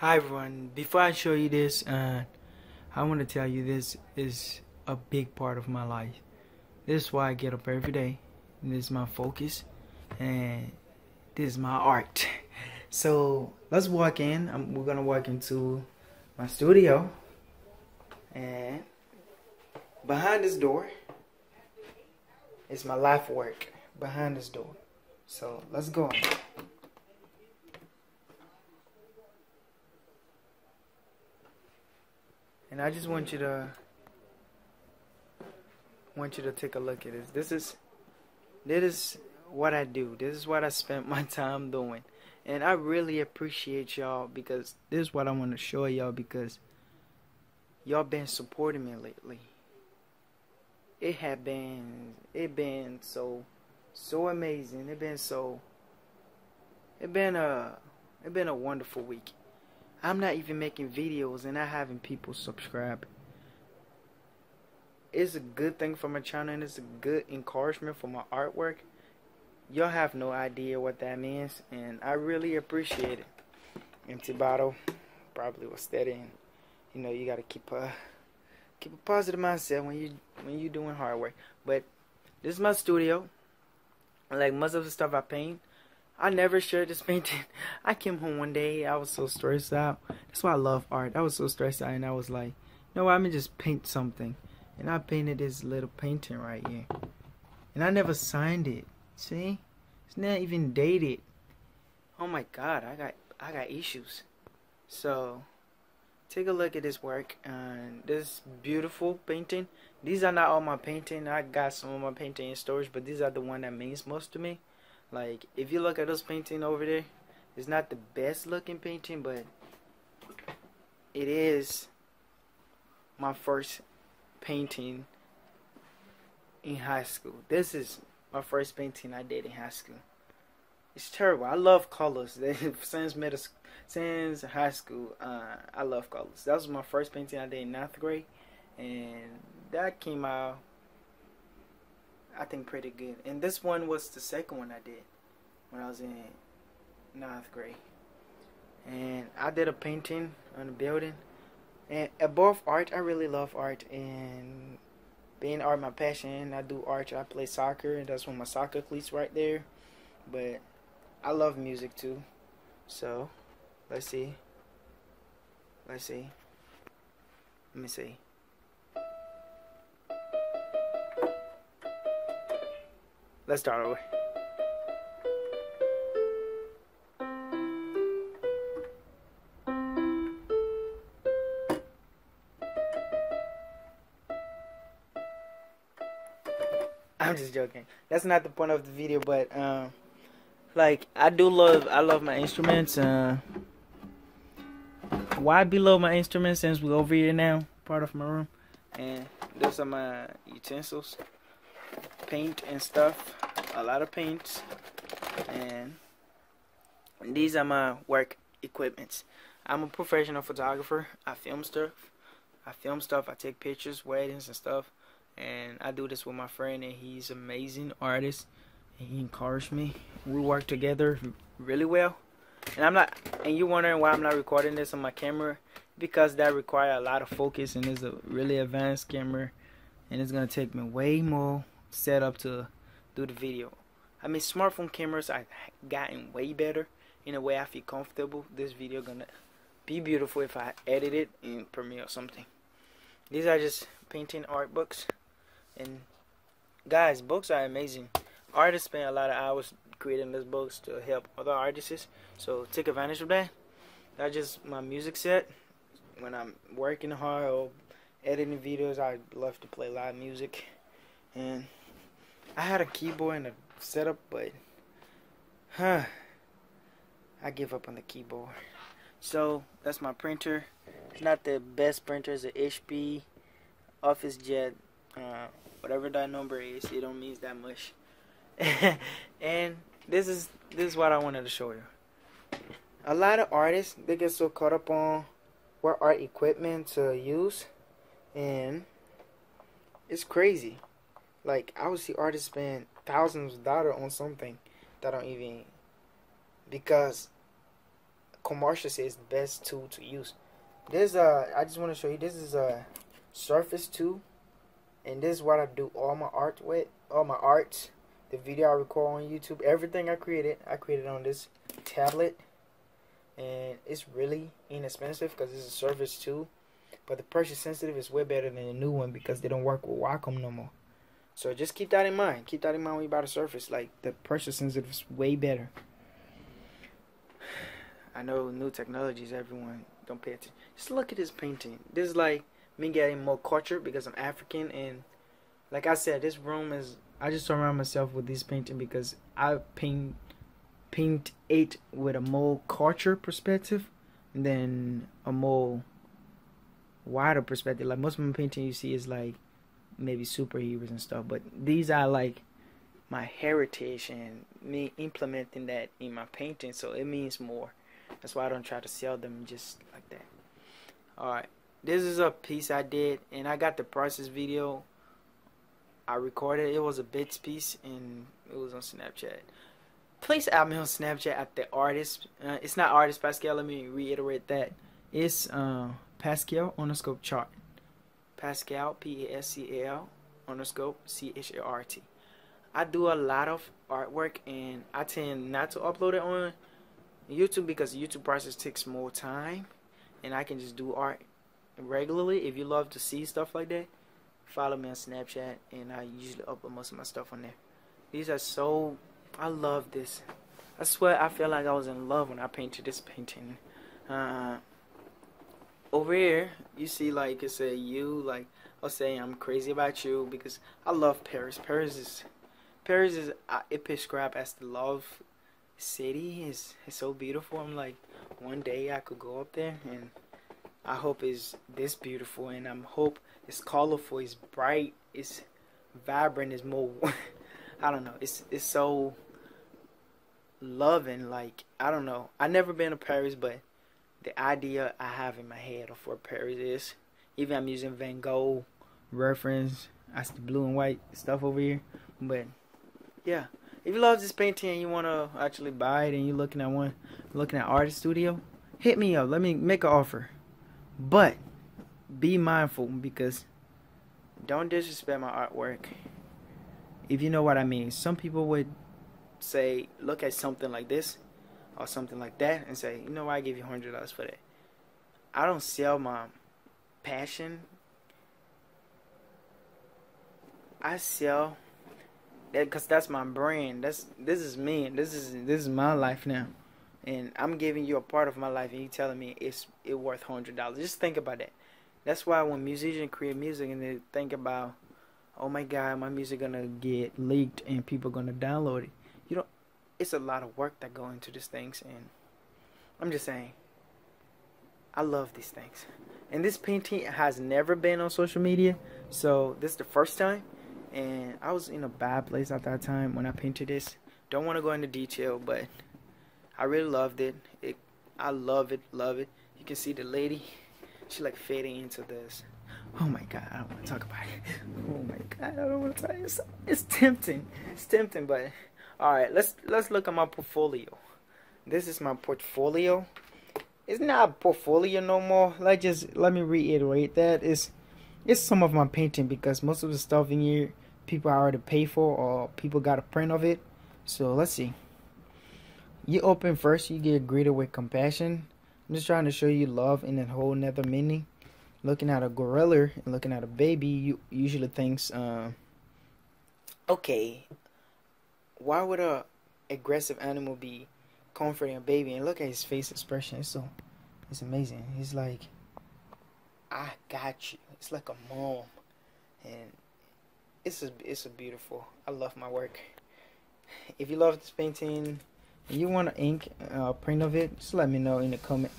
Hi everyone. Before I show you this, uh, I want to tell you this is a big part of my life. This is why I get up every day. This is my focus, and this is my art. So let's walk in. I'm, we're gonna walk into my studio, and behind this door is my life work. Behind this door. So let's go. And I just want you to want you to take a look at this. This is this is what I do. This is what I spent my time doing. And I really appreciate y'all because this is what I want to show y'all because y'all been supporting me lately. It had been it been so so amazing. It been so it been a it been a wonderful week. I'm not even making videos and not having people subscribe. It's a good thing for my channel and it's a good encouragement for my artwork. Y'all have no idea what that means and I really appreciate it. Empty bottle probably was steady and you know you gotta keep a keep a positive mindset when you when you doing hard work. But this is my studio. Like most of the stuff I paint I never shared this painting. I came home one day, I was so stressed out. That's why I love art. I was so stressed out and I was like, no, I'm gonna just paint something. And I painted this little painting right here. And I never signed it. See? It's not even dated. Oh my god, I got I got issues. So take a look at this work and this beautiful painting. These are not all my painting. I got some of my painting in storage, but these are the one that means most to me. Like, if you look at this painting over there, it's not the best looking painting, but it is my first painting in high school. This is my first painting I did in high school. It's terrible. I love colors. since middle, since high school, uh, I love colors. That was my first painting I did in ninth grade, and that came out I think pretty good. And this one was the second one I did when I was in ninth grade. And I did a painting on a building. And uh, above art, I really love art. And being art my passion, I do art. I play soccer, and that's when my soccer cleats right there. But I love music too. So, let's see. Let's see. Let me see. Let's start over. I'm just joking. That's not the point of the video, but um, like I do love, I love my instruments. Uh, why below my instruments since we're over here now, part of my room, and those are my utensils paint and stuff a lot of paints and these are my work equipments. I'm a professional photographer. I film stuff. I film stuff. I take pictures weddings and stuff and I do this with my friend and he's an amazing artist and he encouraged me. We work together really well. And I'm not and you're wondering why I'm not recording this on my camera? Because that require a lot of focus and it's a really advanced camera and it's gonna take me way more set up to do the video. I mean, smartphone cameras have gotten way better in a way I feel comfortable. This video gonna be beautiful if I edit it in Premiere or something. These are just painting art books, and guys, books are amazing. Artists spend a lot of hours creating these books to help other artists, so take advantage of that. That's just my music set. When I'm working hard or editing videos, I love to play live music, and I had a keyboard and a setup, but huh, I give up on the keyboard. So that's my printer. It's not the best printer. It's a HP OfficeJet, uh, whatever that number is. It don't mean that much. and this is this is what I wanted to show you. A lot of artists they get so caught up on what art equipment to use, and it's crazy. Like I would see artists spend thousands of dollars on something that don't even because commercial is the best tool to use. This uh, I just want to show you. This is a Surface 2, and this is what I do all my art with, all my arts, the video I record on YouTube, everything I created, I created on this tablet, and it's really inexpensive because it's a Surface 2, but the pressure sensitive is way better than the new one because they don't work with Wacom no more. So just keep that in mind. Keep that in mind when you buy the Surface. Like the pressure sensitive is way better. I know new technologies. Everyone don't pay attention. Just look at this painting. This is like me getting more culture because I'm African and like I said, this room is. I just surround myself with this painting because I paint paint it with a more culture perspective, and then a more wider perspective. Like most of my painting you see is like maybe superheroes and stuff, but these are like my heritage and me implementing that in my painting, so it means more. That's why I don't try to sell them just like that. Alright, this is a piece I did, and I got the process video. I recorded it was a bits piece, and it was on Snapchat. Please add me on Snapchat at the artist. Uh, it's not artist Pascal. Let me reiterate that. It's uh, Pascal underscore chart. Pascal, P A S C A L underscore C H A R T. I do a lot of artwork and I tend not to upload it on YouTube because the YouTube process takes more time and I can just do art regularly. If you love to see stuff like that, follow me on Snapchat and I usually upload most of my stuff on there. These are so I love this. I swear I feel like I was in love when I painted this painting. Uh, over here you see like it say you like I'll say I'm crazy about you because I love Paris. Paris is Paris is uh, it prescribed as the love city. It's it's so beautiful. I'm like one day I could go up there and I hope it's this beautiful and I'm hope it's colorful, it's bright, it's vibrant, it's more I don't know. It's it's so loving like I don't know. I never been to Paris but the idea I have in my head of what Paris is. Even I'm using Van Gogh reference. That's the blue and white stuff over here. But yeah, if you love this painting and you want to actually buy it and you're looking at one, looking at artist studio, hit me up. Let me make an offer. But be mindful because don't disrespect my artwork. If you know what I mean, some people would say, look at something like this or something like that and say, you know what, I give you hundred dollars for that. I don't sell my passion. I sell that because that's my brand. That's this is me. This is this is my life now, and I'm giving you a part of my life, and you telling me it's it worth hundred dollars. Just think about that. That's why when musicians create music and they think about, oh my God, my music gonna get leaked and people gonna download it. It's a lot of work that go into these things and I'm just saying I love these things. And this painting has never been on social media so this is the first time and I was in a bad place at that time when I painted this. Don't want to go into detail but I really loved it. It I love it love it. You can see the lady she like fading into this. Oh my god I don't want to talk about it. Oh my god I don't want to talk it's, it's tempting it's tempting but all right let's let's look at my portfolio. This is my portfolio. It's not a portfolio no more. Let just let me reiterate that. It's it's some of my painting because most of the stuff in here people already pay for or people got a print of it. So let's see. You open first you get greeted with compassion. I'm just trying to show you love in a whole nother meaning. Looking at a gorilla and looking at a baby you usually thinks uh, okay why would a aggressive animal be comforting a baby? And look at his face expression. It's so, it's amazing. He's like, I got you. It's like a mom, and it's a, it's a beautiful. I love my work. If you love this painting, and you want to ink uh, print of it, just let me know in the comment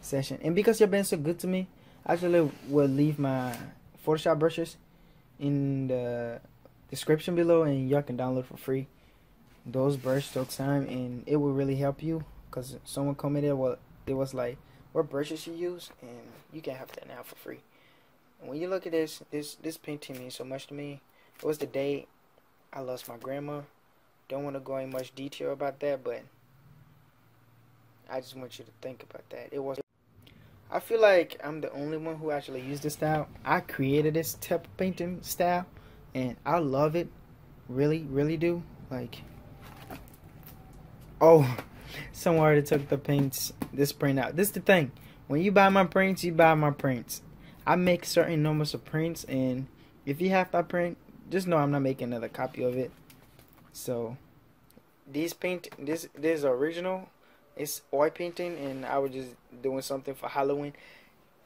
section. And because you've been so good to me, I actually will leave my Photoshop brushes in the description below, and y'all can download for free those brush took time and it will really help you because someone commented what it was like what brushes you use and you can have that now for free and when you look at this this this painting means so much to me it was the day I lost my grandma don't want to go in much detail about that but I just want you to think about that. It was. I feel like I'm the only one who actually used this style. I created this type of painting style, and I love it. Really, really do. Like, oh, someone already took the paints, this print out. This is the thing. When you buy my prints, you buy my prints. I make certain numbers of prints, and if you have that print, just know I'm not making another copy of it. So, these paint, this this is original. It's oil painting, and I was just doing something for Halloween.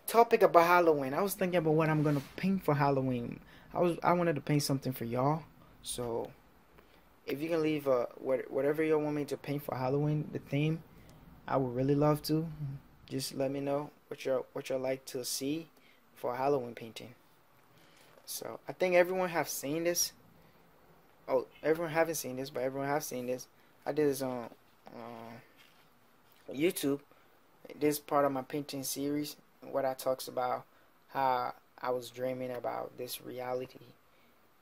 Topic about Halloween. I was thinking about what I'm gonna paint for Halloween. I was I wanted to paint something for y'all. So, you can leave uh whatever y'all want me to paint for Halloween, the theme, I would really love to. Just let me know what you what you like to see for Halloween painting. So I think everyone have seen this. Oh, everyone haven't seen this, but everyone have seen this. I did this on uh, YouTube. This part of my painting series, what I talks about how I was dreaming about this reality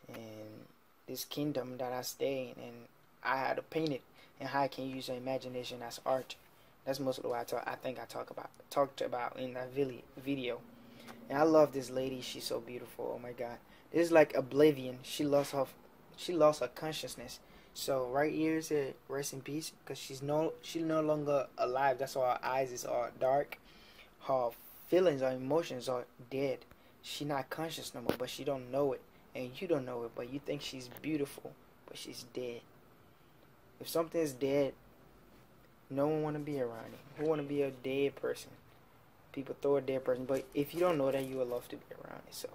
and this kingdom that I stay in, and I had to paint it, and how I can use your imagination as art. That's mostly what I talk. I think I talk about talked about in that video. And I love this lady. She's so beautiful. Oh my God. This is like Oblivion. She lost her, she lost her consciousness. So right here is it. Rest in peace, because she's no, she's no longer alive. That's why her eyes is all dark. Her feelings or emotions are dead. She not conscious no more, but she don't know it, and you don't know it, but you think she's beautiful, but she's dead. If something is dead, no one want to be around it. Who want to be a dead person? People throw a dead person, but if you don't know that, you would love to be around it. So,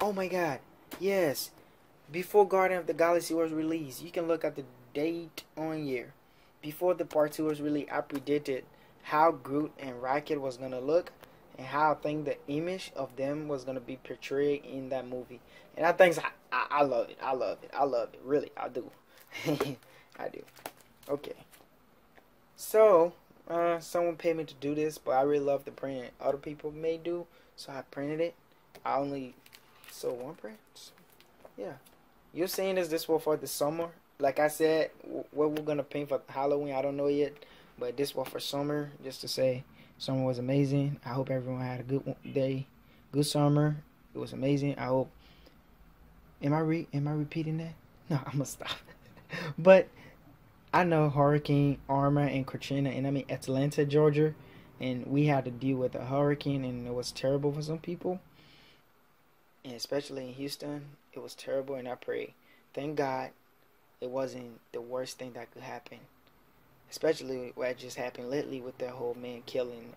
oh my God, yes. Before Guardian of the Galaxy was released, you can look at the date on year. Before the part two was released, I predicted how Groot and Rocket was gonna look and how I think the image of them was gonna be portrayed in that movie. And I think I, I, I love it. I love it. I love it. Really, I do. I do. Okay. So, uh, someone paid me to do this, but I really love the print other people may do, so I printed it. I only sold one print. So, yeah. You're saying is this one for the summer? Like I said, what we're gonna paint for Halloween, I don't know yet, but this one for summer, just to say summer was amazing. I hope everyone had a good day, good summer. It was amazing. I hope. Am I re? Am I repeating that? No, I'm gonna stop. but I know Hurricane Irma and Katrina, and I'm in Atlanta, Georgia, and we had to deal with a hurricane, and it was terrible for some people, and especially in Houston, it was terrible. And I pray, thank God, it wasn't the worst thing that could happen, especially what just happened lately with that whole man killing,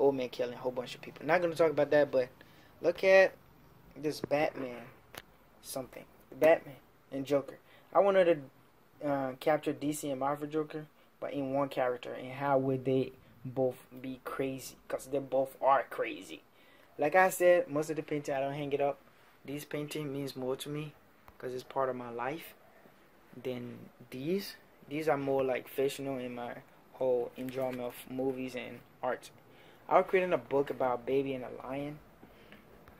old man killing a whole bunch of people. Not gonna talk about that, but look at this Batman, something, Batman and Joker. I wanted to uh, capture DC and Marvel Joker, but in one character, and how would they both be crazy? Because they both are crazy. Like I said, most of the painting I don't hang it up. This painting means more to me because it's part of my life than these. These are more like fictional in my whole enjoyment of movies and art. I was creating a book about a Baby and a Lion.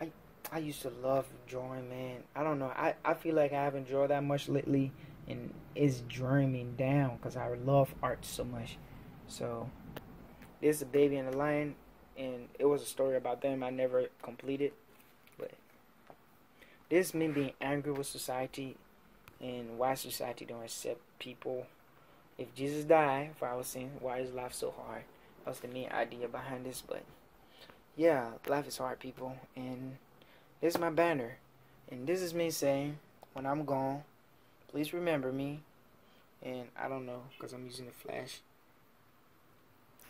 I I used to love drawing, man. I don't know. I, I feel like I haven't drawn that much lately and it's dreaming down because I love art so much. So this is a baby and a lion, and it was a story about them I never completed, but this me being angry with society and why society don't accept people. If Jesus died for our sin, why is life so hard? That's the main idea behind this, but yeah, life is hard, people, and this is my banner, and this is me saying when I'm gone please remember me. And I don't know because I'm using the flash.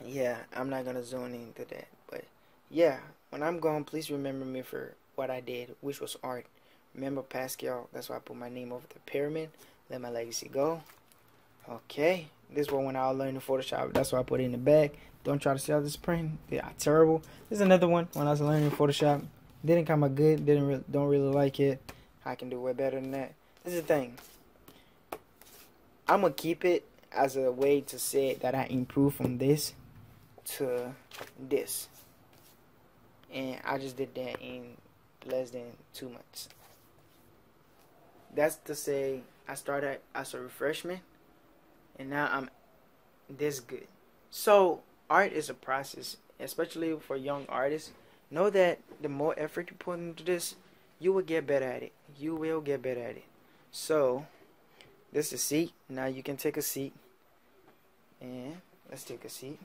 Yeah, I'm not gonna zone into that, but yeah, when I'm gone, please remember me for what I did, which was art. Remember Pascal? That's why I put my name over the pyramid. Let my legacy go. Okay, this one when I was learning Photoshop. That's why I put it in the bag. Don't try to sell this print. They are terrible. This is another one when I was learning Photoshop. Didn't come out good. Didn't re don't really like it. I can do way better than that. This is the thing. I'm gonna keep it as a way to say that I improved from this to this. And I just did that in less than two months. That's to say I started as a refreshman and now I'm this good. So art is a process, especially for young artists. Know that the more effort you put into this, you will get better at it. You will get better at it. So, this is a seat. Now you can take a seat. And let's take a seat.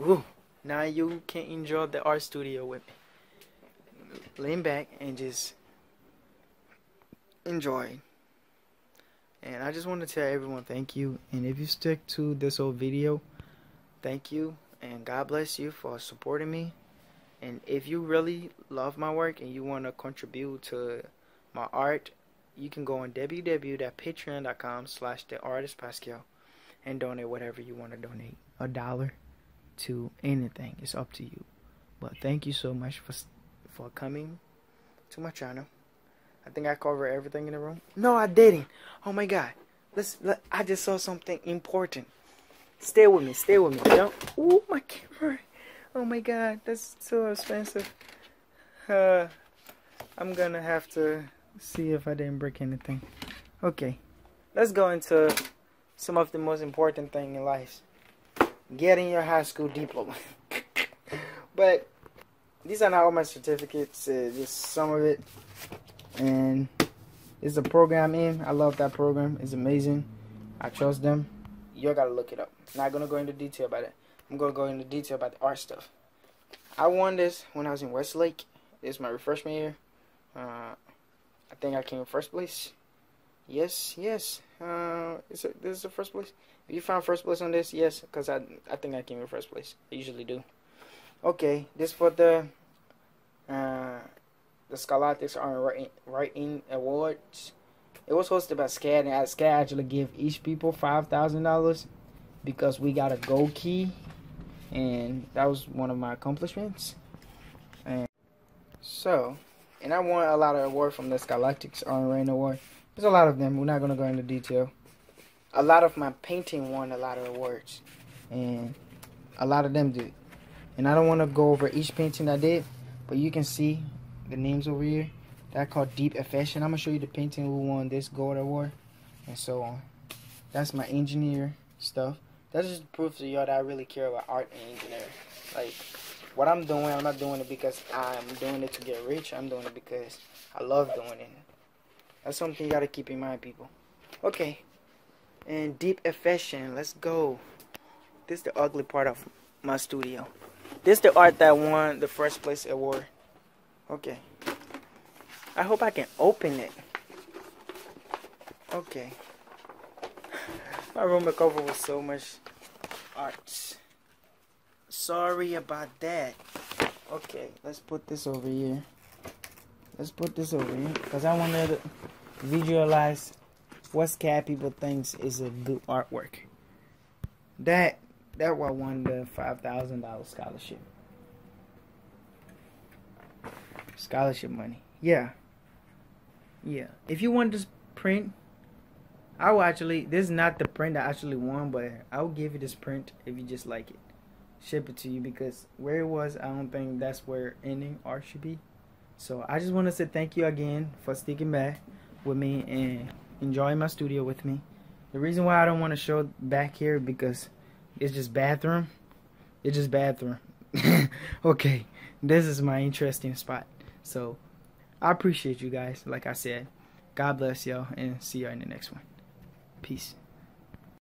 Ooh. Now you can enjoy the art studio with me. Lean back and just enjoy. And I just want to tell everyone thank you. And if you stick to this whole video, thank you. And God bless you for supporting me. And if you really love my work and you want to contribute to my art, you can go on www.patreon.com slash the artist Pascal and donate whatever you want to donate. A dollar to anything. It's up to you. But thank you so much for for coming to my channel. I think I covered everything in the room. No, I didn't. Oh my god. Let's let, I just saw something important. Stay with me. Stay with me. Don't. Ooh, my camera. Oh my god, that's so expensive. Uh, I'm gonna have to see if I didn't break anything. Okay, let's go into some of the most important thing in life. Getting your high school diploma. but these are not all my certificates, uh, just some of it. And it's a program in. I love that program. It's amazing. I trust them. You gotta look it up. Not gonna go into detail about it. I'm gonna go into detail about the art stuff. I won this when I was in Westlake. Is my freshman year. Uh, I think I came in first place. Yes, yes. Uh, is it, this is the first place. If you found first place on this, yes, because I I think I came in first place. I usually do. Okay, this for the uh, the Scholastics are writing, writing awards. It was hosted by SCAD, and SCAD actually gave each people five thousand dollars because we got a gold key, and that was one of my accomplishments. And so, and I won a lot of awards from the Scholastics Art Rain Award. There's a lot of them. We're not gonna go into detail. A lot of my painting won a lot of awards, and a lot of them did. And I don't want to go over each painting I did, but you can see the names over here. That called Deep Affection. I'm gonna show you the painting who won this gold award, and so on. That's my engineer stuff. That's just proof to y'all that I really care about art and engineering. Like what I'm doing, I'm not doing it because I'm doing it to get rich. I'm doing it because I love doing it. That's something you gotta keep in mind, people. Okay. And deep affection. Let's go. This is the ugly part of my studio. This is the art that won the first place award. Okay. I hope I can open it. Okay. My room cover with so much art. Sorry about that. Okay, let's put this over here. Let's put this over here because I want to visualize what SCAD people thinks is a good artwork. That that what won the five thousand dollar scholarship. Scholarship money. Yeah. Yeah. If you want this print, I will actually this is not the print I actually won, but I will give you this print if you just like it. Ship it to you because where it was, I don't think that's where ending art should be. So I just want to say thank you again for sticking back with me and enjoying my studio with me. The reason why I don't want to show back here because it's just bathroom. It's just bathroom. okay, this is my interesting spot. So I appreciate you guys. Like I said, God bless y'all and see y'all in the next one. Peace.